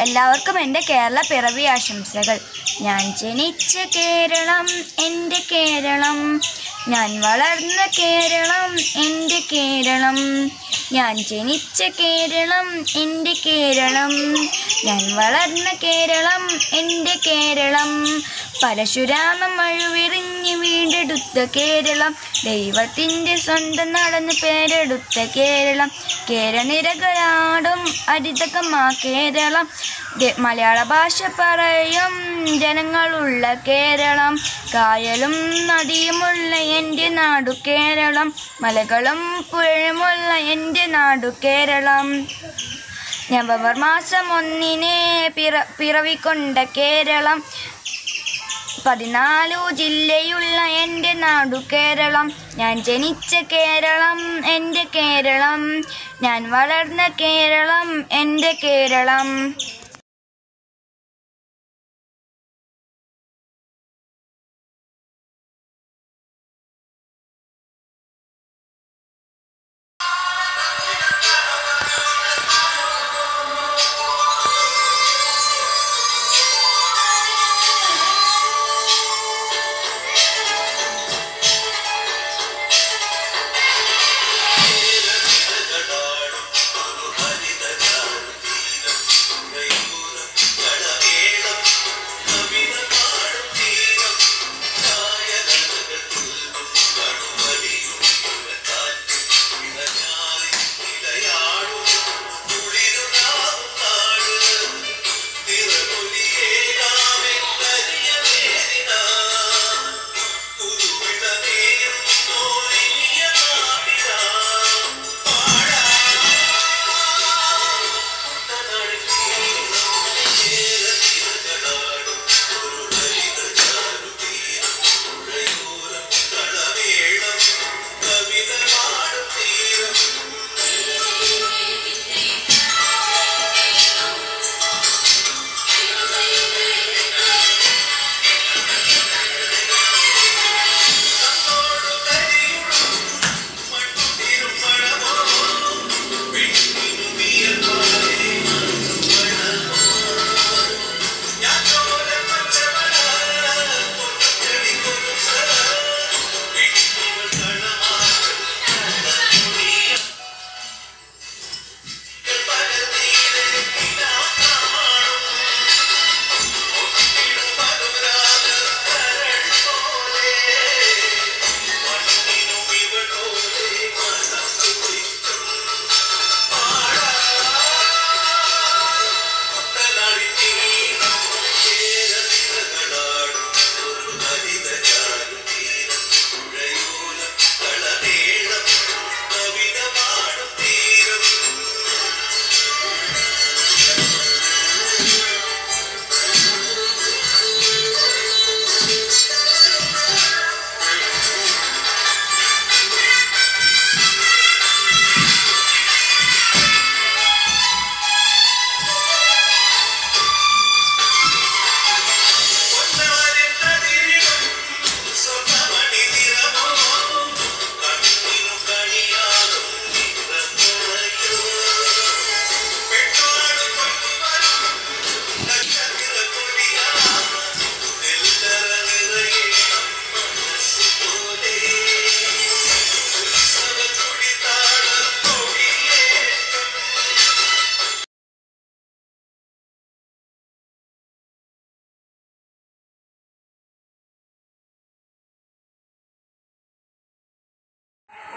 എല്ലാവർക്കും എന്റെ കേരള പിറവി ആശംസകൾ. ഞാൻ ജനിച്ച കേരളം എന്റെ കേരളം. ഞാൻ വളർന്ന കേരളം എന്റെ കേരളം. ഞാൻ ജനിച്ച കേരളം എന്റെ കേരളം. ഞാൻ വളർന്ന കേരളം എന്റെ കേരളം. പരശുരാമ മഴുവിറിഞ്ഞ് വീണ്ടെടുത്ത കേരളം. ദൈവത്തിന്റെ സ്വന്തം നടന്ന് പേരെടുത്ത കേരളം. കേരനിരകളാടും ഹരിതകമാ കേരളം മലയാള ഭാഷ പറയും ജനങ്ങളുള്ള കേരളം. കായലും നദിയുമുള്ള എന്റെ നാടു കേരളം മലകളും പുഴയുമുള്ള എന്റെ നാടു കേരളം. നവംബർ മാസം ഒന്നിനെ പിറ പിറവിക്കൊണ്ട കേരളം. പതിനാലു ജില്ലയുള്ള എന്റെ നാടു കേരളം. ഞാൻ ജനിച്ച കേരളം എന്റെ കേരളം. ഞാൻ വളർന്ന കേരളം എന്റെ കേരളം.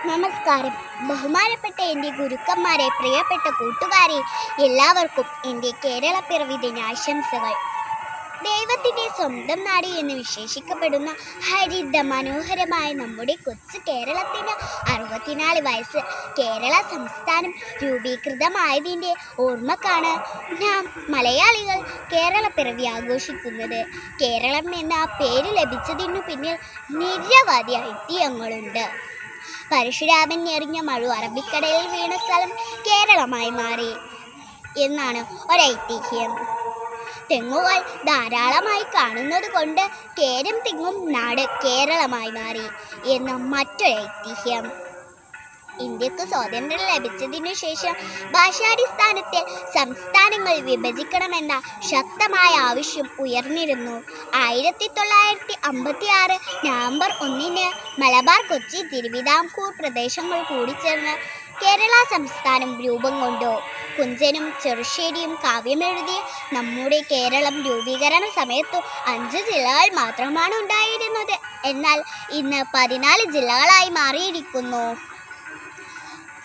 നമസ്കാരം. ബഹുമാനപ്പെട്ട എന്റെ ഗുരുക്കന്മാരെ പ്രിയപ്പെട്ട കൂട്ടുകാരെ എല്ലാവർക്കും എന്റെ കേരള പിറവി ദിനാശംസകൾ ദൈവത്തിന്റെ സ്വന്തം നാട് എന്ന് വിശേഷിക്കപ്പെടുന്ന ഹരിത മനോഹരമായ നമ്മുടെ കൊച്ചു കേരളത്തിന്റെ അറുപത്തിനാല് വയസ്സ്. കേരള സംസ്ഥാനം രൂപീകൃതമായതിന്റെ ഓർമ്മക്കാണ് നാം മലയാളികൾ കേരള പിറവി ആഘോഷിക്കുന്നത്. കേരളം എന്ന പേര് ലഭിച്ചതിനു പിന്നിൽ നിരവധി ഐതിഹ്യങ്ങളുണ്ട്. പരശുരാമൻ എറിഞ്ഞ മഴു അറബിക്കടലിൽ വീണ സ്ഥലം കേരളമായി മാറി. എന്നാണ് ഒരൈതിഹ്യം. തെങ്ങുകൾ ധാരാളമായി കാണുന്നത് കൊണ്ട് കേരം തിങ്ങും നാട് കേരളമായി മാറി. എന്ന മറ്റൊരു ഐതിഹ്യം ഇന്ത്യയ്ക്ക് സ്വാതന്ത്ര്യം ലഭിച്ചതിനു ശേഷം ഭാഷാടിസ്ഥാനത്തിൽ സംസ്ഥാനങ്ങൾ വിഭജിക്കണമെന്ന ശക്തമായ ആവശ്യം ഉയർന്നിരുന്നു. ആയിരത്തി തൊള്ളായിരത്തി അമ്പത്തി ആറ് നവംബർ ഒന്നിന് മലബാർ കൊച്ചി തിരുവിതാംകൂർ പ്രദേശങ്ങൾ കൂടിച്ചേർന്ന് കേരള സംസ്ഥാനം രൂപം കൊണ്ടു. കുഞ്ചനും ചെറുശ്ശേരിയും കാവ്യമെഴുതിയ നമ്മുടെ കേരളം രൂപീകരണ സമയത്തു അഞ്ച് ജില്ലകൾ മാത്രമാണ് ഉണ്ടായിരുന്നത്. എന്നാൽ ഇന്ന് പതിനാല് ജില്ലകളായി മാറിയിരിക്കുന്നു.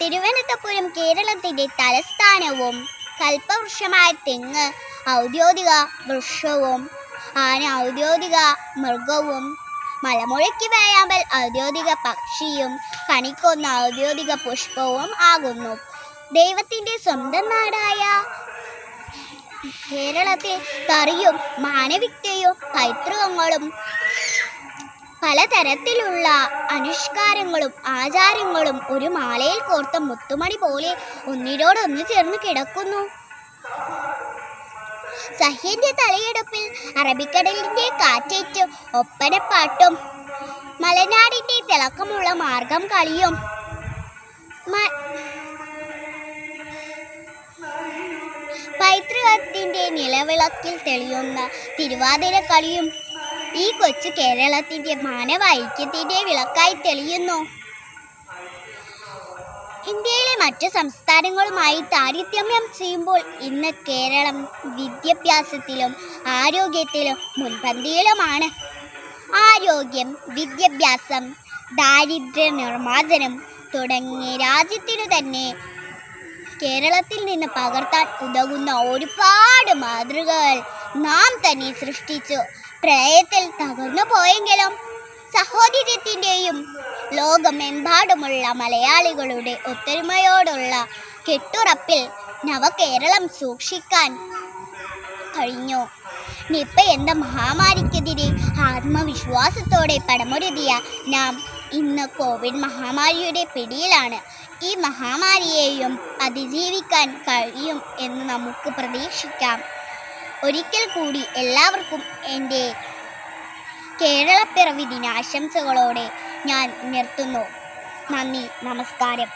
തിരുവനന്തപുരം കേരളത്തിന്റെ തലസ്ഥാനവും കൽപ്പവൃക്ഷമായ തെങ്ങ് ഔദ്യോഗിക വൃക്ഷവും ആന ഔദ്യോഗിക മൃഗവും മലമുഴക്കി വേയാമ്പൽ ഔദ്യോഗിക പക്ഷിയും കണിക്കൊന്ന ഔദ്യോഗിക പുഷ്പവും ആകുന്നു. ദൈവത്തിന്റെ സ്വന്തം നാടായ കേരളത്തിൽ കറിയും മാനവികതയും പൈതൃകങ്ങളും പലതരത്തിലുള്ള അനുഷ്കാരങ്ങളും ആചാരങ്ങളും ഒരു മാലയിൽ കോർത്ത മുത്തുമണി പോലെ ഒന്നിനോടൊന്ന് ചേർന്ന് കിടക്കുന്നു. സഹ്യന്റെ തലയെടുപ്പിൽ അറബിക്കടലിന്റെ കാറ്റേറ്റും ഒപ്പനപ്പാട്ടും മലനാടിന്റെ തിളക്കമുള്ള മാർഗം കളിയും പൈതൃകത്തിന്റെ നിലവിളക്കിൽ തെളിയുന്ന തിരുവാതിര കളിയും ഈ കൊച്ചു കേരളത്തിന്റെ മാനവ ഐക്യത്തിന്റെ വിളക്കായി തെളിയുന്നു. ഇന്ത്യയിലെ മറ്റു സംസ്ഥാനങ്ങളുമായി താരതമ്യം ചെയ്യുമ്പോൾ ഇന്ന് കേരളം വിദ്യാഭ്യാസത്തിലും ആരോഗ്യത്തിലും മുൻപന്തിയിലുമാണ്. ആരോഗ്യം വിദ്യാഭ്യാസം ദാരിദ്ര്യ നിർമ്മാർജനം തുടങ്ങിയ രാജ്യത്തിനു തന്നെ കേരളത്തിൽ നിന്ന് പകർത്താൻ ഉതകുന്ന ഒരുപാട് മാതൃകകൾ നാം തന്നെ സൃഷ്ടിച്ചു. പ്രളയത്തിൽ തകർന്നു പോയെങ്കിലും സഹോദര്യത്തിന്റെയും ലോകമെമ്പാടുമുള്ള മലയാളികളുടെ ഒത്തൊരുമയോടുള്ള കെട്ടുറപ്പിൽ നവകേരളം സൂക്ഷിക്കാൻ കഴിഞ്ഞു. നിപ്പ എന്ന മഹാമാരിക്കെതിരെ ആത്മവിശ്വാസത്തോടെ പടമൊരുതിയ നാം ഇന്ന് കോവിഡ് മഹാമാരിയുടെ പിടിയിലാണ്. ഈ മഹാമാരിയെയും അതിജീവിക്കാൻ കഴിയും എന്ന് നമുക്ക് പ്രതീക്ഷിക്കാം. ഒരിക്കൽ കൂടി എല്ലാവർക്കും എന്റെ കേരളപ്പിറവി ദിനാശംസകളോടെ ഞാൻ നിർത്തുന്നു. നന്ദി നമസ്കാരം.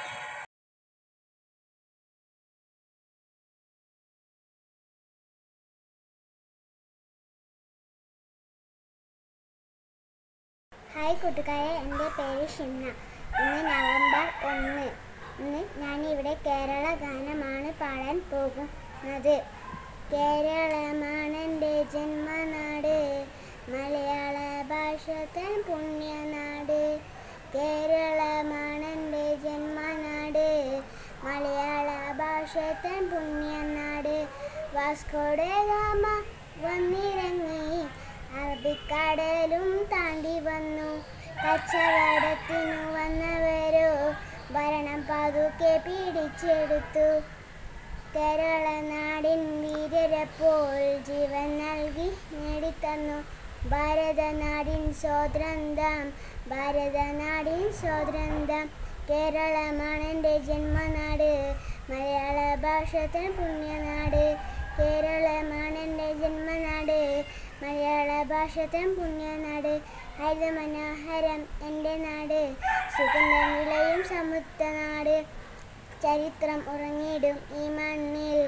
ഹായ് കൂട്ടുകാരെ എന്റെ പേര് ഷിംന ഇന്ന് നവംബർ ഒന്ന് ഇന്ന് ഞാനിവിടെ കേരള ഗാനമാണ് പാടാൻ പോകുന്നത്. കേരളമാണ് എന്റെ ജന്മനാട്. മലയാള ഭാഷ തൻ പുണ്യനാട്. കേരളമാണ് എന്റെ ജന്മനാട്. മലയാള ഭാഷ തൻ പുണ്യനാട്. വാസ്കോടെ ഗാമ വന്നിറങ്ങി. അറബിക്കടലും താണ്ടി വന്നു. കച്ചവടത്തിനു വന്നവരോ? ഭരണം പതുക്കെ പിടിച്ചെടുത്തു. കേരള നാടിൻ വീരരപ്പോൾ ജീവൻ നൽകി നേടിത്തന്നു. ഭാരതനാടിൻ സ്വാതന്ത്ര്യം ഭാരതനാടിൻ സ്വാതന്ത്ര്യം. കേരളമാണ് എന്റെ ജന്മനാട് മലയാള ഭാഷ തൻ പുണ്യനാട്. കേരളമാണ് എന്റെ ജന്മനാട് മലയാള ഭാഷ തൻ പുണ്യനാട്. ഹരിതമനോഹരം എന്റെ നാട് സുഗന്ധം വിളയും സമുദ്ര നാട്. ചരിത്രം ഉറങ്ങിടും ഈ മണ്ണിൽ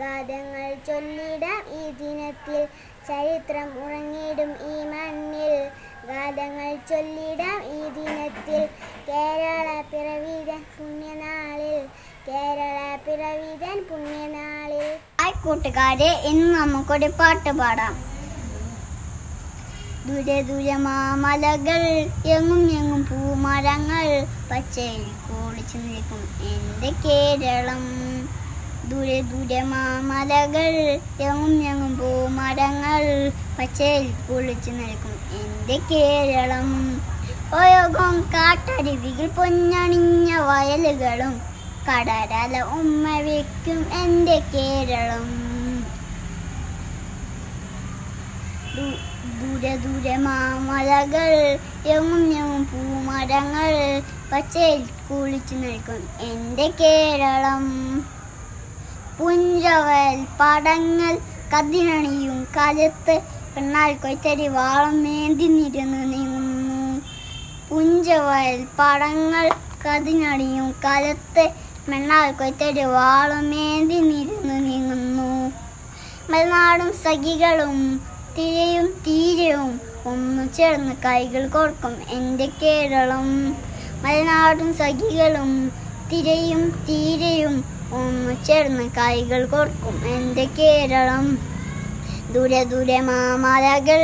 ഗാഥങ്ങൾ ചൊല്ലിടാം. ഈ ദിനത്തിൽ ചരിത്രം ഉറങ്ങിടും ഈ മണ്ണിൽ ഗാഥങ്ങൾ ചൊല്ലിടാം. ഈ ദിനത്തിൽ കേരള പിറവിതൻ പുണ്യനാളിൽ കേരള പിറവിതൻ പുണ്യനാളിൽ. ആയിക്കൂട്ടുകാരെ ഇന്ന് നമുക്കൊരു പാട്ട് പാടാം. ദൂരെ ദൂരെ മാമലകൾ എങ്ങും എങ്ങും പൂമരങ്ങൾ. പച്ചയിൽ കുളിച്ചു നിൽക്കും എന്റെ കേരളം. ദൂരെ ദൂരെ മാമലകൾ എങ്ങും എങ്ങും പൂമരങ്ങൾ. പച്ചയിൽ കുളിച്ചു നിൽക്കും എന്റെ കേരളം. ഒയോഗം കാട്ടരുവികൾ പൊന്നണിഞ്ഞ വയലുകളും. കടരല ഉമ്മ വയ്ക്കും എന്റെ കേരളം. ദൂരെ ദൂരെ മാമലകൾ എങ്ങും എങ്ങും പൂമരങ്ങൾ പച്ചയിൽ കുളിച്ചു നിൽക്കും എന്റെ കേരളം. പുഞ്ചവൽ പടങ്ങൾ കതിരണിയും കലത്ത് പെണ്ണാൽ കൊയ്ത്തരി വാളം മേന്തി നിരുന്ന് നീങ്ങുന്നു പുഞ്ചവൽ പടങ്ങൾ കതിനണിയും കലത്ത് പെണ്ണാൽ കൊയ്ത്തരി വാളം മേന്തി നിരുന്നു നീങ്ങുന്നു മലനാടും സഖികളും തിരയും തീരയും ഒന്നു ചേർന്ന് കൈകൾ കോർക്കും. എന്റെ കേരളം മലനാടും സഖികളും തിരയും തീരയും ഒന്നു ചേർന്ന് കൈകൾ കോർക്കും. എന്റെ കേരളം ദൂരെ ദൂരെ മാമലകൾ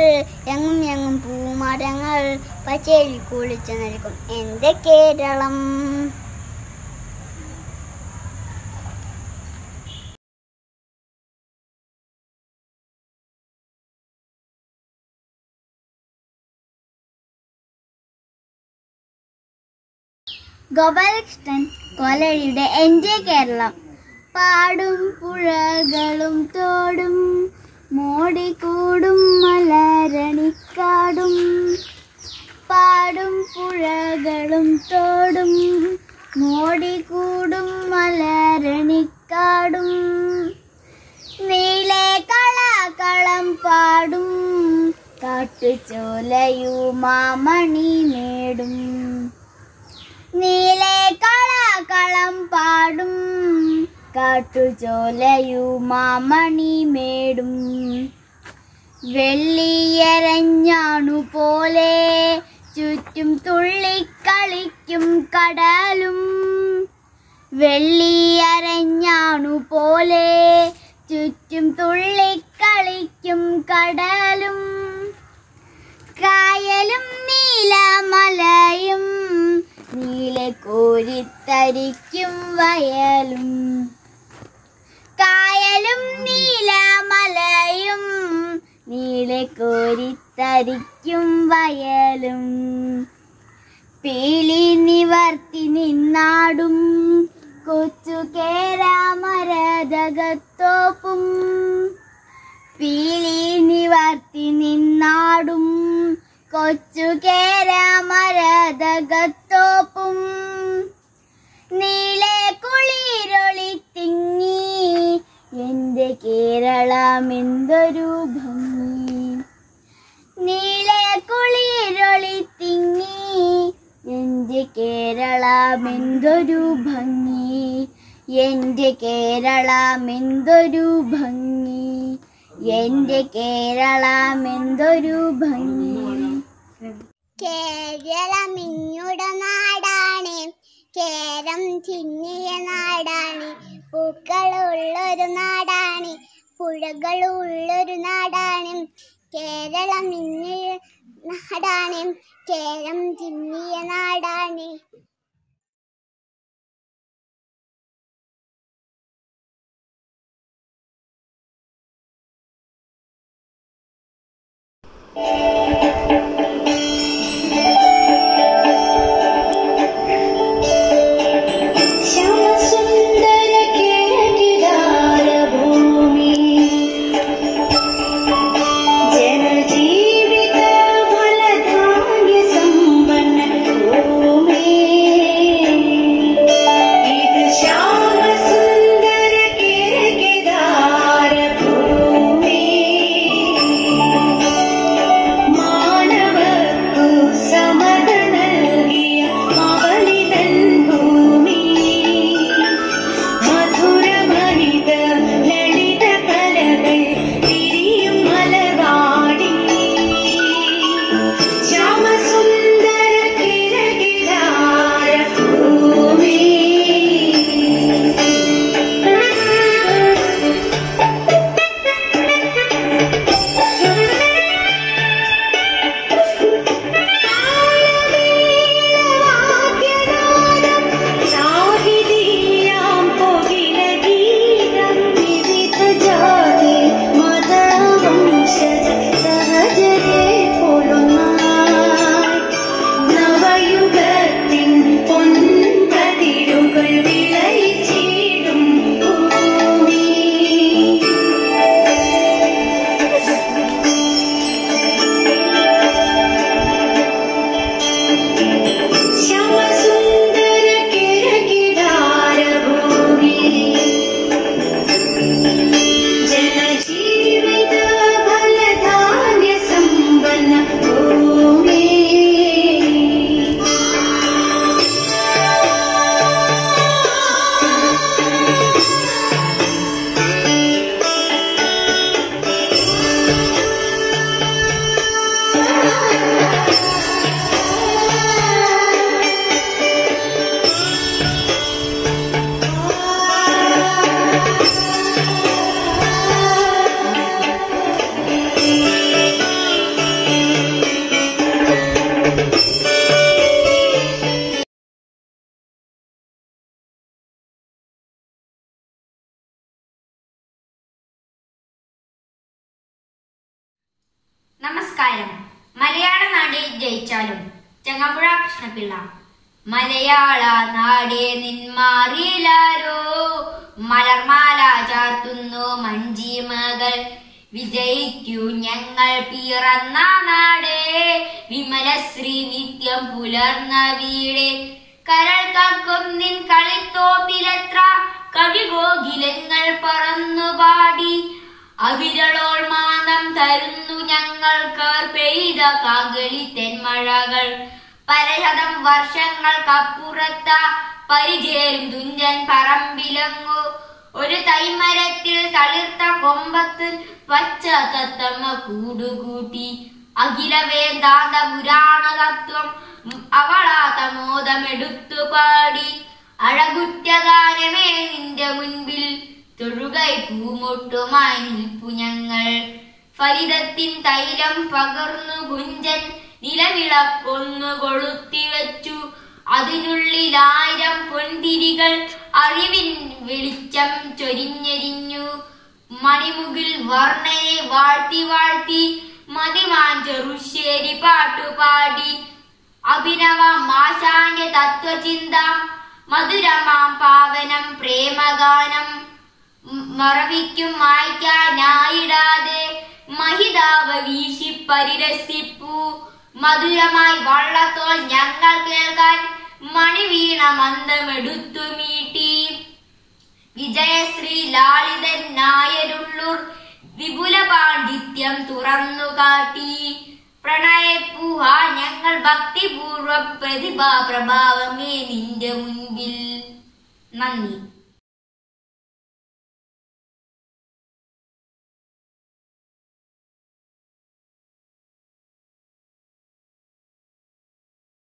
എങ്ങും എങ്ങും പൂമരങ്ങൾ പച്ചയിൽ കുളിച്ചു നിൽക്കും. എന്റെ കേരളം ഗോപാലകൃഷ്ണൻ കോലഴിയുടെ എന്റെ കേരളം. പാടും പുഴകളും തോടും മോടിക്കൂടും മലരണിക്കാടും. പാടും പുഴകളും തോടും മോടിക്കൂടും മലരണിക്കാടും. നീളെ കളകളം പാടും കാട്ടുചോലയുമാമണി നേടും. നീലെ കളകളം പാടും. കാട്ടുചോലയുമാമണി മേടും. വെള്ളിയരഞ്ഞാണു പോലെ ചുറ്റും തുള്ളിക്കളിക്കും കടലും. വെള്ളിയരഞ്ഞാണു പോലെ ചുറ്റും തുള്ളിക്കളിക്കും കടലും. കായലും നീലമലയും നീലെ കോരിത്തരിക്കും വയലും. കായലും നീലമലയും നീലക്കോരിത്തരിക്കും വയലും. പീലി നിവർത്തി നിന്നാടും. കൊച്ചു കേരാമരതകത്തോപ്പും. പീലി നിവർത്തി നിന്നാടും. കൊച്ചു കേരാമരതകത്തോപ്പും. നീലെ കുളിരൊളി തിങ്ങി. എന്റെ കേരളം എന്തൊരു ഭംഗി. നീലെ കുളിരൊളി തിങ്ങി. എന്റെ കേരളം എന്തൊരു ഭംഗി. എന്റെ കേരളം എന്തൊരു ഭംഗി. എന്റെ കേരളം എന്തൊരു ഭംഗി. കേരളം ഇങ്ങുടെ നാടാണ് കേരം ചിന്നിയ നാടാണ്. പൂക്കളുള്ളൊരു നാടാണ്. പുഴകളുള്ളൊരു നാടാണ്. കേരളം ഇന്നിയ നാടാണ്. കേരം ചിന്നിയ നാടാണ്. ചങ്ങമ്പുഴ കൃഷ്ണപിള്ള മലയാള നാടേ നിന്മാറിയിലാരോ മലർമാല ചാർത്തുന്നു മഞ്ചിമകൾ വിജയിക്കൂ ഞങ്ങൾ പിറന്ന നാടേ. വിമലശ്രീ നിത്യം പുലർന്ന വീടേ. കരൾ കാക്കും നിൻ കളിത്തോപ്പിലെത്ര? കവികോകിലങ്ങൾ പറന്നുപാടി അവിരളോൾ മാനം തരുന്നു ഞങ്ങൾക്ക് പെയ്ത കാകളി തെന്മഴകൾ. പരശതം വർഷങ്ങൾക്കപ്പുറത്ത പരിചേരും തുഞ്ചൻ പറമ്പിലങ്ങു. ഒരു തൈമരത്തിൽ തളിർത്ത കൊമ്പത്ത് പച്ച തത്തമ്മ കൂടുകൂട്ടി. അഖില വേദാന്ത പുരാണ തത്വം അവളാത്ത മോദമെടുത്തു പാടി. അഴകുറ്റ ഗാനമേ നിന്റെ മുൻപിൽ. തൊഴുകൈ പൂമൊട്ടുമായി നിൽപ്പു ഞങ്ങൾ. ഫലിതത്തിൻ തൈലം പകർന്നു കുഞ്ചൻ നിലവിളക്കൊന്നു കൊളുത്തിവെച്ചു അതിനുള്ളിലായിരം പൊന്തിരികൾ അറിവിൻ വെളിച്ചം ചൊരിഞ്ഞരിഞ്ഞു. മണിമുകിൽ വർണയെ വാഴ്ത്തി വാഴ്ത്തി മതിമാൻ ചെറുശ്ശേരി പാട്ടുപാടി. അഭിനവ മാശാന്റെ തത്വചിന്ത മധുരമാം പാവനം പ്രേമഗാനം. മറവിക്കും മായ്ക്കാനായിടാതെ മഹിതാവ വീശി പരിരസിപ്പു മധുരമായി വള്ളത്തോൾ ഞങ്ങൾ കേൾക്കാൻ മണിവീണ മന്ദമെടുത്തു മീട്ടി. വിജയശ്രീ ലാളിതൻ നായരുള്ളൂർ വിപുല പാണ്ഡിത്യം തുറന്നു കാട്ടി. പ്രണയപ്പൂഹ ഞങ്ങൾ ഭക്തിപൂർവ പ്രതിഭാ പ്രഭാവമേ നിന്റെ മുൻപിൽ. നന്ദി.